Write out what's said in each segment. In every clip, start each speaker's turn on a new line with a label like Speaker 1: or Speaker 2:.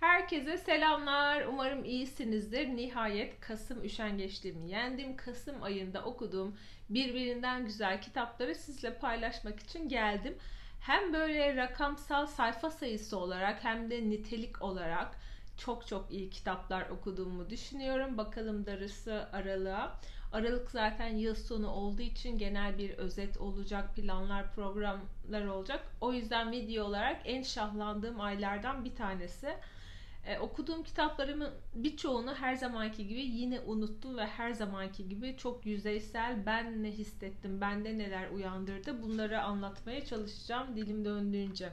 Speaker 1: Herkese selamlar. Umarım iyisinizdir. Nihayet Kasım üşengeçliğimi yendim. Kasım ayında okuduğum birbirinden güzel kitapları sizle paylaşmak için geldim. Hem böyle rakamsal sayfa sayısı olarak hem de nitelik olarak çok çok iyi kitaplar okuduğumu düşünüyorum. Bakalım darısı aralığa. Aralık zaten yıl sonu olduğu için genel bir özet olacak, planlar, programlar olacak. O yüzden video olarak en şahlandığım aylardan bir tanesi. Ee, okuduğum kitaplarımın birçoğunu her zamanki gibi yine unuttum ve her zamanki gibi çok yüzeysel ben ne hissettim, bende neler uyandırdı bunları anlatmaya çalışacağım dilim döndüğünce.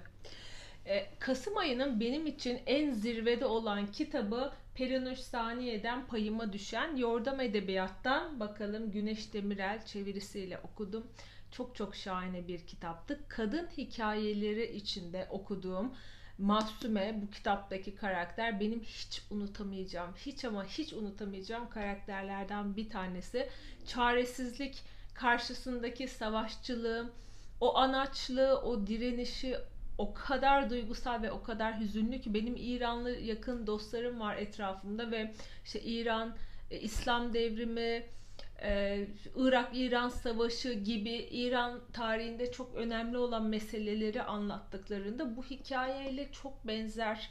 Speaker 1: Ee, Kasım ayının benim için en zirvede olan kitabı Perinuş Saniye'den payıma düşen Yordam Edebiyat'tan bakalım Güneş Demirel çevirisiyle okudum. Çok çok şahane bir kitaptı. Kadın hikayeleri içinde okuduğum Mahsume bu kitaptaki karakter benim hiç unutamayacağım, hiç ama hiç unutamayacağım karakterlerden bir tanesi. Çaresizlik karşısındaki savaşçılığı, o anaçlığı, o direnişi o kadar duygusal ve o kadar hüzünlü ki benim İranlı yakın dostlarım var etrafımda ve işte İran, e, İslam devrimi, e, Irak-İran savaşı gibi İran tarihinde çok önemli olan meseleleri anlattıklarında bu hikayeyle çok benzer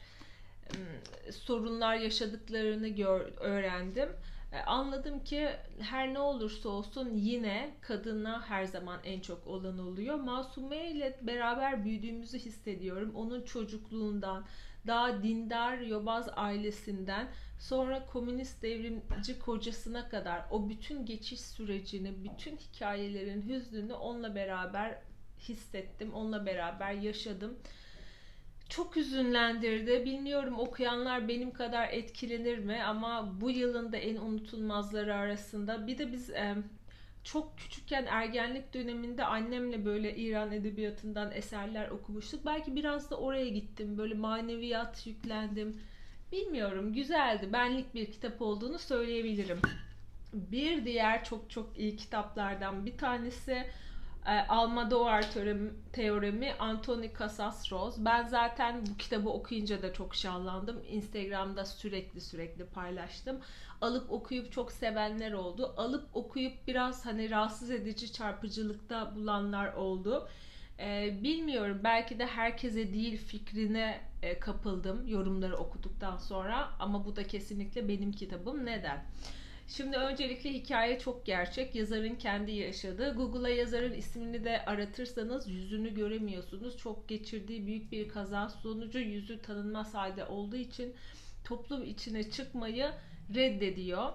Speaker 1: sorunlar yaşadıklarını gör, öğrendim. E, anladım ki her ne olursa olsun yine kadına her zaman en çok olan oluyor. Masume ile beraber büyüdüğümüzü hissediyorum. Onun çocukluğundan, daha dindar yobaz ailesinden sonra komünist devrimci kocasına kadar o bütün geçiş sürecini, bütün hikayelerin hüznünü onunla beraber hissettim, onunla beraber yaşadım. Çok hüzünlendirdi. Bilmiyorum okuyanlar benim kadar etkilenir mi ama bu yılın da en unutulmazları arasında. Bir de biz çok küçükken ergenlik döneminde annemle böyle İran edebiyatından eserler okumuştuk. Belki biraz da oraya gittim. Böyle maneviyat yüklendim. Bilmiyorum güzeldi. Benlik bir kitap olduğunu söyleyebilirim. Bir diğer çok çok iyi kitaplardan bir tanesi Almodovar teoremi, Anthony Casas-Rose. Ben zaten bu kitabı okuyunca da çok şahlandım. Instagram'da sürekli sürekli paylaştım. Alıp okuyup çok sevenler oldu. Alıp okuyup biraz hani rahatsız edici çarpıcılıkta bulanlar oldu. Ee, bilmiyorum belki de herkese değil fikrine e, kapıldım yorumları okuduktan sonra ama bu da kesinlikle benim kitabım. Neden? Şimdi öncelikle hikaye çok gerçek. Yazarın kendi yaşadığı. Google'a yazarın ismini de aratırsanız yüzünü göremiyorsunuz. Çok geçirdiği büyük bir kaza sonucu yüzü tanınmaz halde olduğu için toplum içine çıkmayı reddediyor.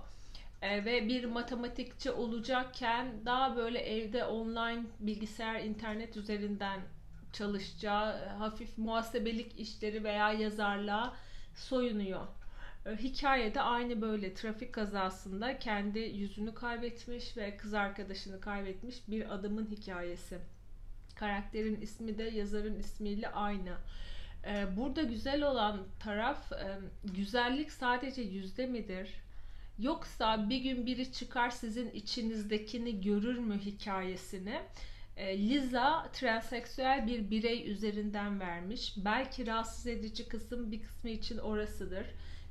Speaker 1: E, ve bir matematikçi olacakken daha böyle evde online bilgisayar internet üzerinden çalışacağı hafif muhasebelik işleri veya yazarlığa soyunuyor. E, hikayede aynı böyle trafik kazasında kendi yüzünü kaybetmiş ve kız arkadaşını kaybetmiş bir adamın hikayesi. Karakterin ismi de yazarın ismiyle aynı. E, burada güzel olan taraf e, güzellik sadece yüzde midir? Yoksa bir gün biri çıkar sizin içinizdekini görür mü hikayesini Liza transseksüel bir birey üzerinden vermiş. Belki rahatsız edici kısım bir kısmı için orasıdır.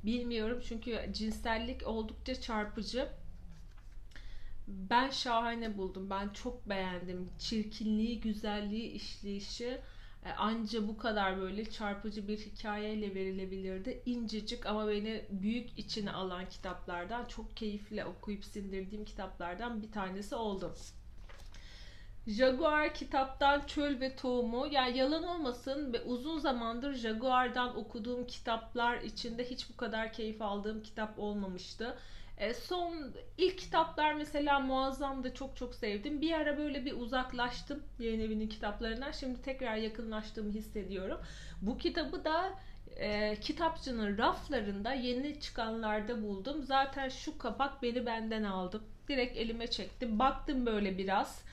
Speaker 1: Bilmiyorum çünkü cinsellik oldukça çarpıcı. Ben şahane buldum. Ben çok beğendim. Çirkinliği, güzelliği, işleyişi e, anca bu kadar böyle çarpıcı bir hikayeyle verilebilirdi. İncecik ama beni büyük içine alan kitaplardan, çok keyifle okuyup sindirdiğim kitaplardan bir tanesi oldu. Jaguar kitaptan Çöl ve Tohumu. Yani yalan olmasın ve uzun zamandır Jaguar'dan okuduğum kitaplar içinde hiç bu kadar keyif aldığım kitap olmamıştı. E, son ilk kitaplar mesela muazzamdı çok çok sevdim. Bir ara böyle bir uzaklaştım yayın evinin kitaplarından. Şimdi tekrar yakınlaştığımı hissediyorum. Bu kitabı da e, kitapçının raflarında yeni çıkanlarda buldum. Zaten şu kapak beni benden aldı. Direkt elime çektim. Baktım böyle biraz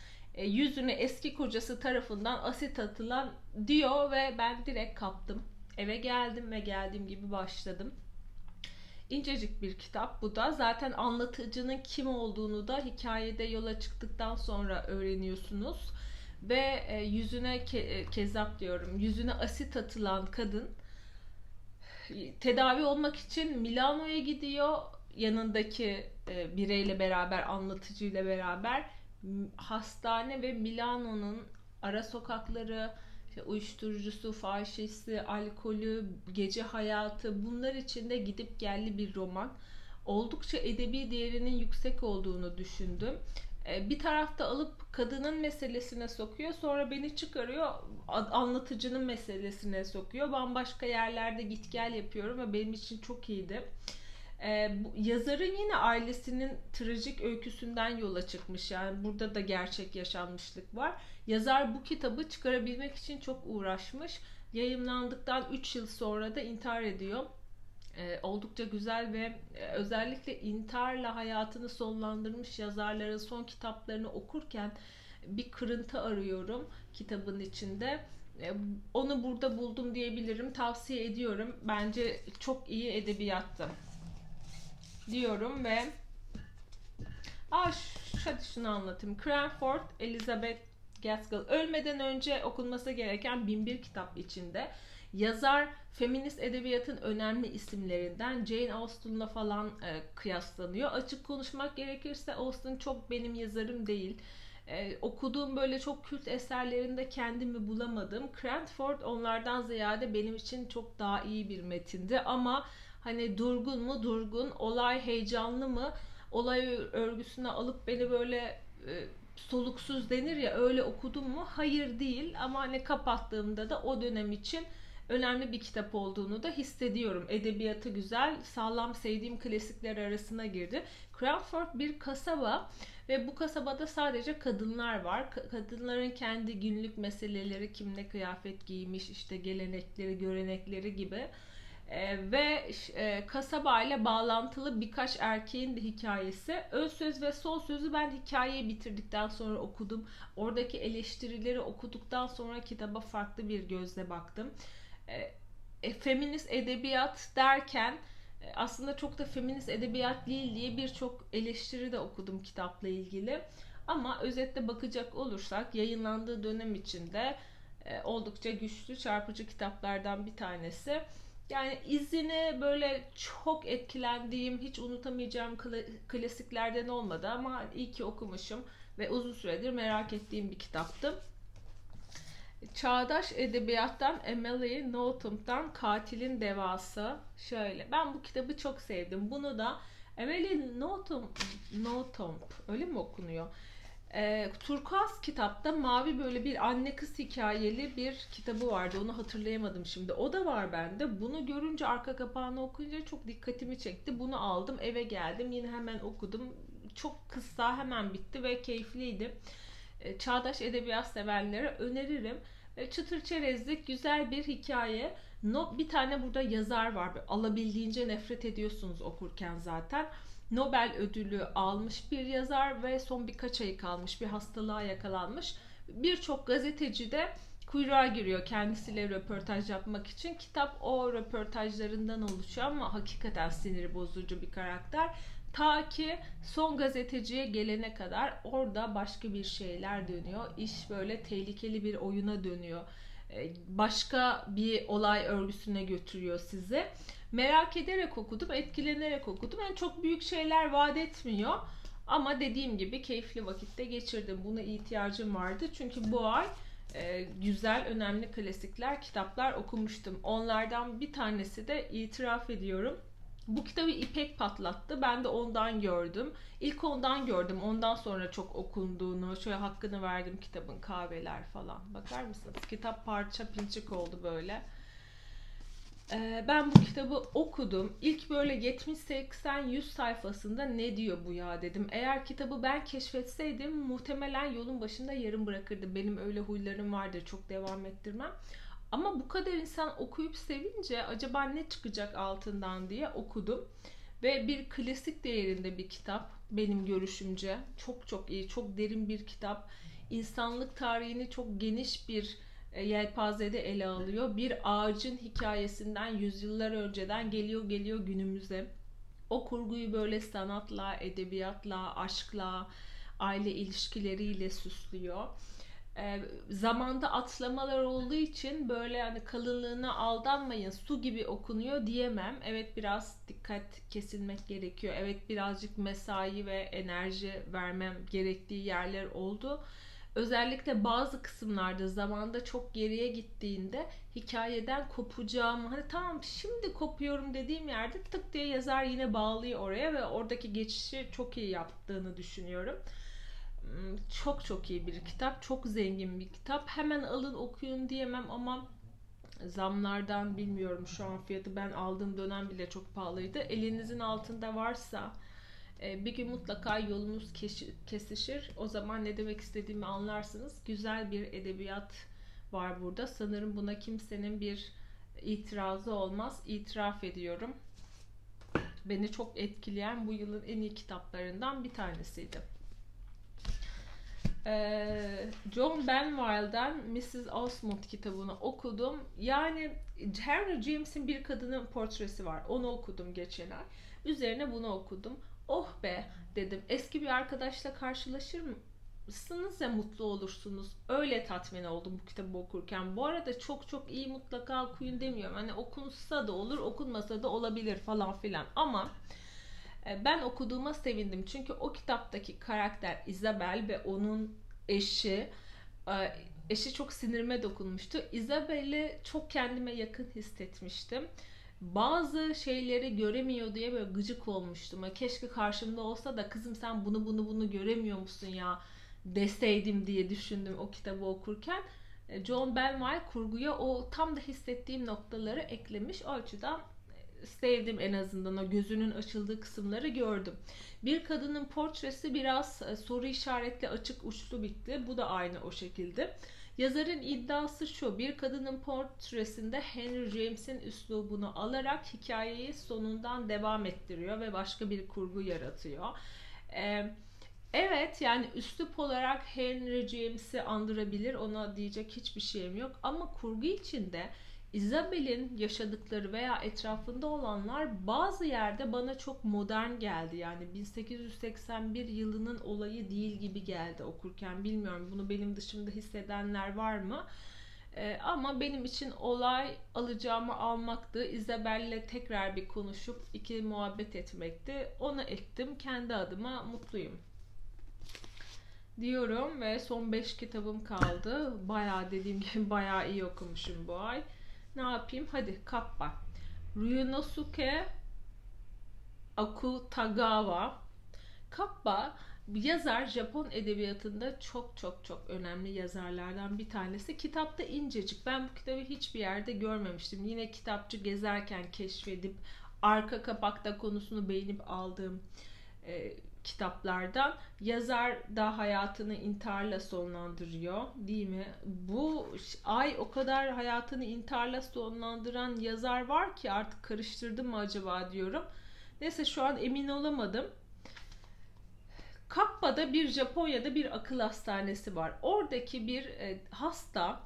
Speaker 1: yüzüne eski kocası tarafından asit atılan diyor ve ben direkt kaptım. Eve geldim ve geldiğim gibi başladım. İncecik bir kitap bu da. Zaten anlatıcının kim olduğunu da hikayede yola çıktıktan sonra öğreniyorsunuz. Ve e, yüzüne ke- e, kezap diyorum. Yüzüne asit atılan kadın tedavi olmak için Milano'ya gidiyor. Yanındaki e, bireyle beraber, anlatıcıyla beraber hastane ve Milano'nun ara sokakları, işte uyuşturucusu, fahişesi, alkolü, gece hayatı bunlar içinde gidip geldi bir roman. Oldukça edebi değerinin yüksek olduğunu düşündüm. E, bir tarafta alıp kadının meselesine sokuyor sonra beni çıkarıyor anlatıcının meselesine sokuyor bambaşka yerlerde git gel yapıyorum ve benim için çok iyiydi ee, bu, yazarın yine ailesinin trajik öyküsünden yola çıkmış yani burada da gerçek yaşanmışlık var yazar bu kitabı çıkarabilmek için çok uğraşmış yayınlandıktan 3 yıl sonra da intihar ediyor e, oldukça güzel ve e, özellikle intiharla hayatını sonlandırmış yazarların son kitaplarını okurken bir kırıntı arıyorum kitabın içinde. E, onu burada buldum diyebilirim. Tavsiye ediyorum. Bence çok iyi edebiyattı. Diyorum ve Aa, hadi şunu anlatayım. Cranford Elizabeth Gaskell ölmeden önce okunması gereken binbir kitap içinde Yazar feminist edebiyatın önemli isimlerinden Jane Austen'la falan e, kıyaslanıyor. Açık konuşmak gerekirse Austen çok benim yazarım değil. Ee, okuduğum böyle çok kült eserlerinde kendimi bulamadım. Cranford onlardan ziyade benim için çok daha iyi bir metindi ama hani durgun mu durgun, olay heyecanlı mı, olay örgüsüne alıp beni böyle e, soluksuz denir ya öyle okudum mu? Hayır değil ama hani kapattığımda da o dönem için önemli bir kitap olduğunu da hissediyorum. Edebiyatı güzel, sağlam sevdiğim klasikler arasına girdi. Cranford bir kasaba ve bu kasabada sadece kadınlar var. Kadınların kendi günlük meseleleri, kim ne kıyafet giymiş, işte gelenekleri, görenekleri gibi. Ee, ve e, kasaba ile bağlantılı birkaç erkeğin de hikayesi. Ön söz ve son sözü ben hikayeyi bitirdikten sonra okudum. Oradaki eleştirileri okuduktan sonra kitaba farklı bir gözle baktım e, e, feminist edebiyat derken e, aslında çok da feminist edebiyat değil diye birçok eleştiri de okudum kitapla ilgili. Ama özetle bakacak olursak yayınlandığı dönem içinde e, oldukça güçlü, çarpıcı kitaplardan bir tanesi. Yani izini böyle çok etkilendiğim, hiç unutamayacağım klasiklerden olmadı ama iyi ki okumuşum ve uzun süredir merak ettiğim bir kitaptı. Çağdaş Edebiyattan Emily Nougham'dan Katilin Devası. Şöyle. Ben bu kitabı çok sevdim. Bunu da Emily Nougham, Nougham öyle mi okunuyor? E, Turkuaz kitapta mavi böyle bir anne kız hikayeli bir kitabı vardı. Onu hatırlayamadım şimdi. O da var bende. Bunu görünce arka kapağını okuyunca çok dikkatimi çekti. Bunu aldım eve geldim. Yine hemen okudum. Çok kısa hemen bitti ve keyifliydi. E, çağdaş edebiyat severlere öneririm. E, çıtır çerezlik güzel bir hikaye. No, bir tane burada yazar var. Alabildiğince nefret ediyorsunuz okurken zaten. Nobel ödülü almış bir yazar ve son birkaç ayı kalmış bir hastalığa yakalanmış. Birçok gazeteci de kuyruğa giriyor kendisiyle röportaj yapmak için. Kitap o röportajlarından oluşuyor ama hakikaten sinir bozucu bir karakter. Ta ki son gazeteciye gelene kadar orada başka bir şeyler dönüyor. İş böyle tehlikeli bir oyuna dönüyor. Ee, başka bir olay örgüsüne götürüyor sizi. Merak ederek okudum, etkilenerek okudum. Yani çok büyük şeyler vaat etmiyor. Ama dediğim gibi keyifli vakitte geçirdim. Buna ihtiyacım vardı. Çünkü bu ay e, güzel, önemli klasikler, kitaplar okumuştum. Onlardan bir tanesi de itiraf ediyorum bu kitabı İpek patlattı. Ben de ondan gördüm. İlk ondan gördüm. Ondan sonra çok okunduğunu, şöyle hakkını verdim kitabın kahveler falan. Bakar mısınız? Kitap parça pinçik oldu böyle. Ee, ben bu kitabı okudum. İlk böyle 70-80-100 sayfasında ne diyor bu ya dedim. Eğer kitabı ben keşfetseydim muhtemelen yolun başında yarım bırakırdı. Benim öyle huylarım vardır. Çok devam ettirmem. Ama bu kadar insan okuyup sevince acaba ne çıkacak altından diye okudum. Ve bir klasik değerinde bir kitap benim görüşümce. Çok çok iyi, çok derin bir kitap. İnsanlık tarihini çok geniş bir yelpazede ele alıyor. Bir ağacın hikayesinden yüzyıllar önceden geliyor geliyor günümüze. O kurguyu böyle sanatla, edebiyatla, aşkla, aile ilişkileriyle süslüyor. e, zamanda atlamalar olduğu için böyle hani kalınlığına aldanmayın su gibi okunuyor diyemem. Evet biraz dikkat kesilmek gerekiyor. Evet birazcık mesai ve enerji vermem gerektiği yerler oldu. Özellikle bazı kısımlarda zamanda çok geriye gittiğinde hikayeden kopacağım. Hani tamam şimdi kopuyorum dediğim yerde tık diye yazar yine bağlıyor oraya ve oradaki geçişi çok iyi yaptığını düşünüyorum. Hmm, çok çok iyi bir kitap. Çok zengin bir kitap. Hemen alın okuyun diyemem ama zamlardan bilmiyorum şu an fiyatı. Ben aldığım dönem bile çok pahalıydı. Elinizin altında varsa bir gün mutlaka yolunuz kesişir. O zaman ne demek istediğimi anlarsınız. Güzel bir edebiyat var burada. Sanırım buna kimsenin bir itirazı olmaz. İtiraf ediyorum. Beni çok etkileyen bu yılın en iyi kitaplarından bir tanesiydi. Ee, John Benwell'den Mrs. Osmond kitabını okudum. Yani Henry James'in bir kadının portresi var. Onu okudum geçen ay. Üzerine bunu okudum. Oh be dedim. Eski bir arkadaşla karşılaşır mısınız ya mutlu olursunuz. Öyle tatmin oldum bu kitabı okurken. Bu arada çok çok iyi mutlaka okuyun demiyorum. Hani okunsa da olur, okunmasa da olabilir falan filan. Ama e, ben okuduğuma sevindim. Çünkü o kitaptaki karakter Isabel ve onun eşi e, eşi çok sinirime dokunmuştu. Isabel'i çok kendime yakın hissetmiştim. Bazı şeyleri göremiyor diye böyle gıcık olmuştum. Keşke karşımda olsa da kızım sen bunu bunu bunu göremiyor musun ya deseydim diye düşündüm o kitabı okurken. E, John Benway kurguya o tam da hissettiğim noktaları eklemiş. O açıdan sevdim en azından o gözünün açıldığı kısımları gördüm. Bir kadının portresi biraz e, soru işaretli açık uçlu bitti. Bu da aynı o şekilde. Yazarın iddiası şu. Bir kadının portresinde Henry James'in üslubunu alarak hikayeyi sonundan devam ettiriyor ve başka bir kurgu yaratıyor. Ee, evet yani üslup olarak Henry James'i andırabilir. Ona diyecek hiçbir şeyim yok. Ama kurgu içinde Isabel'in yaşadıkları veya etrafında olanlar bazı yerde bana çok modern geldi. Yani 1881 yılının olayı değil gibi geldi okurken. Bilmiyorum bunu benim dışımda hissedenler var mı? Ee, ama benim için olay alacağımı almaktı. Isabel'le tekrar bir konuşup iki muhabbet etmekti. Onu ettim. Kendi adıma mutluyum diyorum ve son 5 kitabım kaldı. Bayağı dediğim gibi bayağı iyi okumuşum bu ay. Ne yapayım? Hadi kappa. Ryunosuke Akutagawa. Kappa yazar Japon edebiyatında çok çok çok önemli yazarlardan bir tanesi. Kitapta incecik. Ben bu kitabı hiçbir yerde görmemiştim. Yine kitapçı gezerken keşfedip arka kapakta konusunu beğenip aldığım e, kitaplardan. Yazar da hayatını intiharla sonlandırıyor değil mi? Bu ay o kadar hayatını intiharla sonlandıran yazar var ki artık karıştırdım mı acaba diyorum. Neyse şu an emin olamadım. Kappa'da bir Japonya'da bir akıl hastanesi var. Oradaki bir e, hasta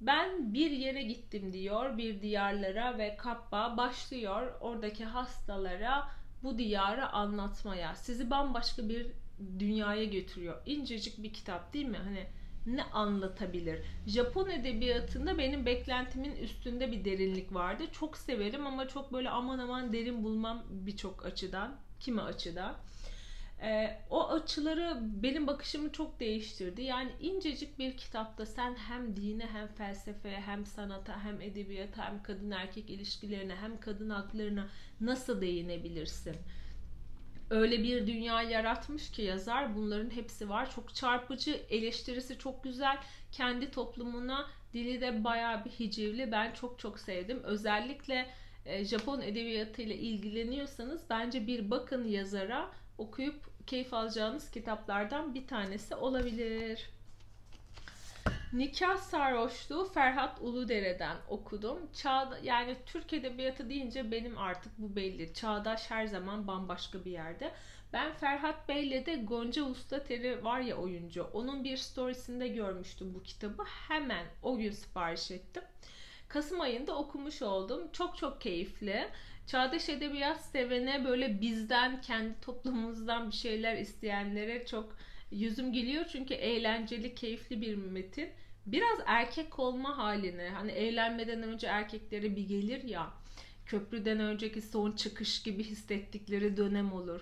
Speaker 1: ben bir yere gittim diyor bir diyarlara ve Kappa başlıyor oradaki hastalara bu diyarı anlatmaya, sizi bambaşka bir dünyaya götürüyor. İncecik bir kitap değil mi? Hani ne anlatabilir? Japon edebiyatında benim beklentimin üstünde bir derinlik vardı. Çok severim ama çok böyle aman aman derin bulmam birçok açıdan. Kimi açıdan. Ee, o açıları benim bakışımı çok değiştirdi. Yani incecik bir kitapta sen hem dine hem felsefeye hem sanata hem edebiyata hem kadın erkek ilişkilerine hem kadın haklarına nasıl değinebilirsin? Öyle bir dünya yaratmış ki yazar bunların hepsi var. Çok çarpıcı, eleştirisi çok güzel. Kendi toplumuna dili de bayağı bir hicivli. Ben çok çok sevdim. Özellikle e, Japon edebiyatı ile ilgileniyorsanız bence bir bakın yazara okuyup keyif alacağınız kitaplardan bir tanesi olabilir. Nikah Sarhoşluğu Ferhat Uludere'den okudum. Çağda, yani Türk Edebiyatı deyince benim artık bu belli. Çağdaş her zaman bambaşka bir yerde. Ben Ferhat Bey'le de Gonca Usta var ya oyuncu. Onun bir storiesinde görmüştüm bu kitabı. Hemen o gün sipariş ettim. Kasım ayında okumuş oldum. Çok çok keyifli. Çağdaş edebiyat sevene böyle bizden, kendi toplumumuzdan bir şeyler isteyenlere çok Yüzüm gülüyor çünkü eğlenceli, keyifli bir metin. Biraz erkek olma haline, hani eğlenmeden önce erkeklere bir gelir ya, köprüden önceki son çıkış gibi hissettikleri dönem olur.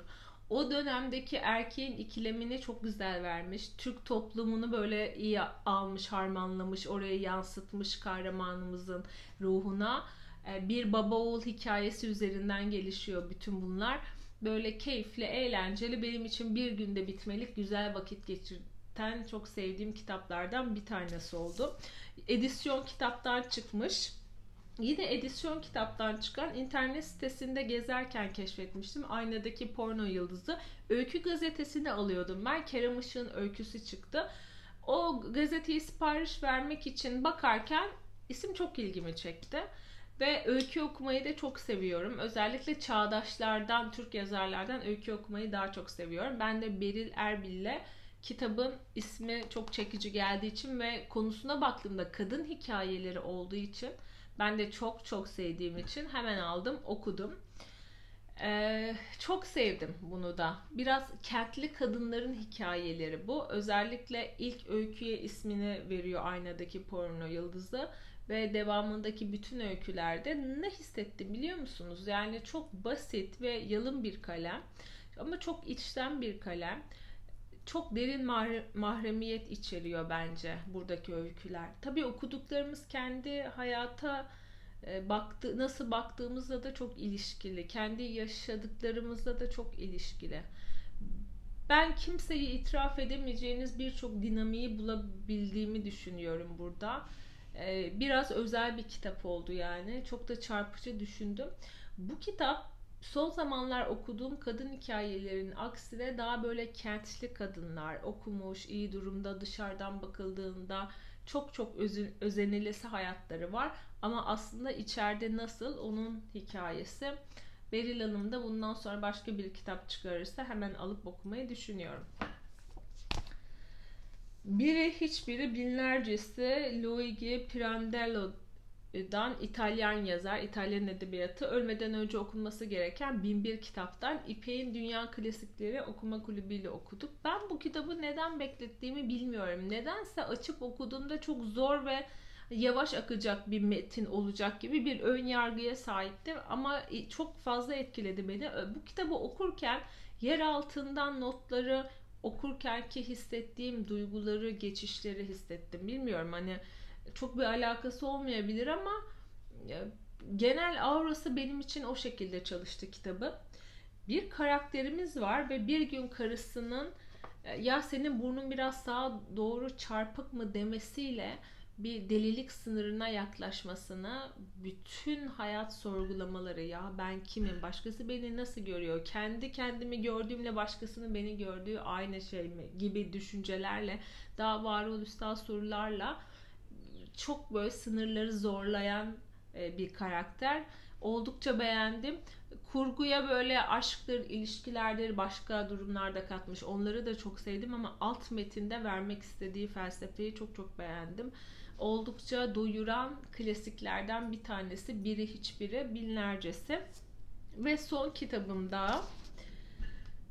Speaker 1: O dönemdeki erkeğin ikilemini çok güzel vermiş. Türk toplumunu böyle iyi almış, harmanlamış, oraya yansıtmış kahramanımızın ruhuna. E, bir baba oğul hikayesi üzerinden gelişiyor bütün bunlar. Böyle keyifli, eğlenceli, benim için bir günde bitmelik güzel vakit geçirten çok sevdiğim kitaplardan bir tanesi oldu. Edisyon kitaptan çıkmış. Yine edisyon kitaptan çıkan internet sitesinde gezerken keşfetmiştim. Aynadaki porno yıldızı. Öykü gazetesini alıyordum ben. Kerem Işık'ın öyküsü çıktı. O gazeteyi sipariş vermek için bakarken isim çok ilgimi çekti. Ve öykü okumayı da çok seviyorum. Özellikle çağdaşlardan, Türk yazarlardan öykü okumayı daha çok seviyorum. Ben de Beril Erbil'le kitabın ismi çok çekici geldiği için ve konusuna baktığımda kadın hikayeleri olduğu için ben de çok çok sevdiğim için hemen aldım, okudum. Ee, çok sevdim bunu da. Biraz kentli kadınların hikayeleri bu. Özellikle ilk öyküye ismini veriyor aynadaki porno yıldızı ve devamındaki bütün öykülerde ne hissettim biliyor musunuz? Yani çok basit ve yalın bir kalem ama çok içten bir kalem. Çok derin mahremiyet içeriyor bence buradaki öyküler. Tabii okuduklarımız kendi hayata e, baktı nasıl baktığımızla da çok ilişkili. Kendi yaşadıklarımızla da çok ilişkili. Ben kimseyi itiraf edemeyeceğiniz birçok dinamiği bulabildiğimi düşünüyorum burada. E, biraz özel bir kitap oldu yani. Çok da çarpıcı düşündüm. Bu kitap son zamanlar okuduğum kadın hikayelerinin aksine daha böyle kentli kadınlar okumuş, iyi durumda dışarıdan bakıldığında çok çok özenilesi hayatları var. Ama aslında içeride nasıl onun hikayesi. Beril Hanım da bundan sonra başka bir kitap çıkarırsa hemen alıp okumayı düşünüyorum. Biri hiçbiri binlercesi Luigi Pirandello'dan İtalyan yazar, İtalyan edebiyatı ölmeden önce okunması gereken binbir kitaptan İpek'in Dünya Klasikleri okuma kulübüyle okuduk. Ben bu kitabı neden beklettiğimi bilmiyorum. Nedense açıp okuduğumda çok zor ve yavaş akacak bir metin olacak gibi bir ön yargıya sahiptim ama çok fazla etkiledi beni. Bu kitabı okurken yer altından notları okurken ki hissettiğim duyguları, geçişleri hissettim. Bilmiyorum hani çok bir alakası olmayabilir ama genel aurası benim için o şekilde çalıştı kitabı. Bir karakterimiz var ve bir gün karısının ya senin burnun biraz sağa doğru çarpık mı demesiyle bir delilik sınırına yaklaşmasına bütün hayat sorgulamaları ya ben kimim başkası beni nasıl görüyor kendi kendimi gördüğümle başkasının beni gördüğü aynı şey mi? gibi düşüncelerle daha varoluşsal sorularla çok böyle sınırları zorlayan e, bir karakter. Oldukça beğendim. Kurguya böyle aşktır, ilişkilerdir, başka durumlarda katmış. Onları da çok sevdim ama alt metinde vermek istediği felsefeyi çok çok beğendim oldukça doyuran klasiklerden bir tanesi. Biri hiçbiri binlercesi. Ve son kitabımda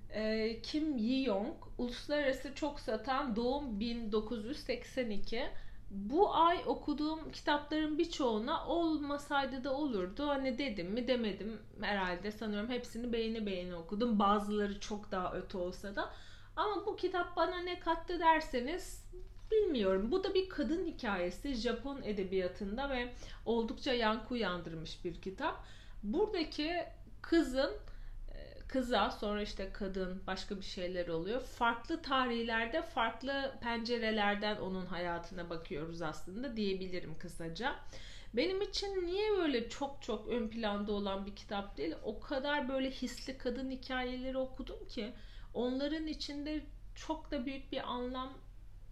Speaker 1: e, Kim Yi-yong uluslararası çok satan doğum 1982 bu ay okuduğum kitapların birçoğuna olmasaydı da olurdu. Hani dedim mi demedim herhalde sanıyorum hepsini beğeni beğeni okudum. Bazıları çok daha öte olsa da. Ama bu kitap bana ne kattı derseniz Bilmiyorum. Bu da bir kadın hikayesi Japon edebiyatında ve oldukça yankı uyandırmış bir kitap. Buradaki kızın e, kıza sonra işte kadın başka bir şeyler oluyor. Farklı tarihlerde farklı pencerelerden onun hayatına bakıyoruz aslında diyebilirim kısaca. Benim için niye böyle çok çok ön planda olan bir kitap değil? O kadar böyle hisli kadın hikayeleri okudum ki onların içinde çok da büyük bir anlam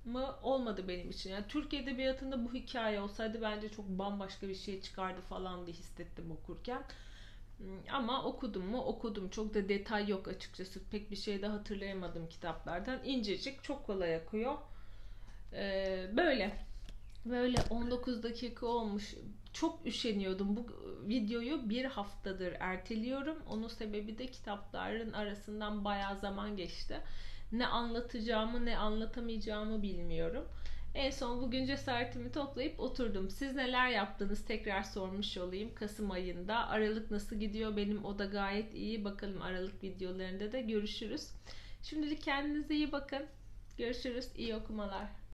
Speaker 1: mı olmadı benim için. Yani Türk Edebiyatı'nda bu hikaye olsaydı bence çok bambaşka bir şey çıkardı falan diye hissettim okurken. Hmm, ama okudum mu okudum. Çok da detay yok açıkçası. Pek bir şey de hatırlayamadım kitaplardan. İncecik çok kolay akıyor. Ee, böyle. Böyle 19 dakika olmuş. Çok üşeniyordum. Bu videoyu bir haftadır erteliyorum. Onun sebebi de kitapların arasından bayağı zaman geçti. Ne anlatacağımı ne anlatamayacağımı bilmiyorum. En son bugün cesaretimi toplayıp oturdum. Siz neler yaptınız tekrar sormuş olayım Kasım ayında. Aralık nasıl gidiyor? Benim o da gayet iyi. Bakalım Aralık videolarında da görüşürüz. Şimdilik kendinize iyi bakın. Görüşürüz. İyi okumalar.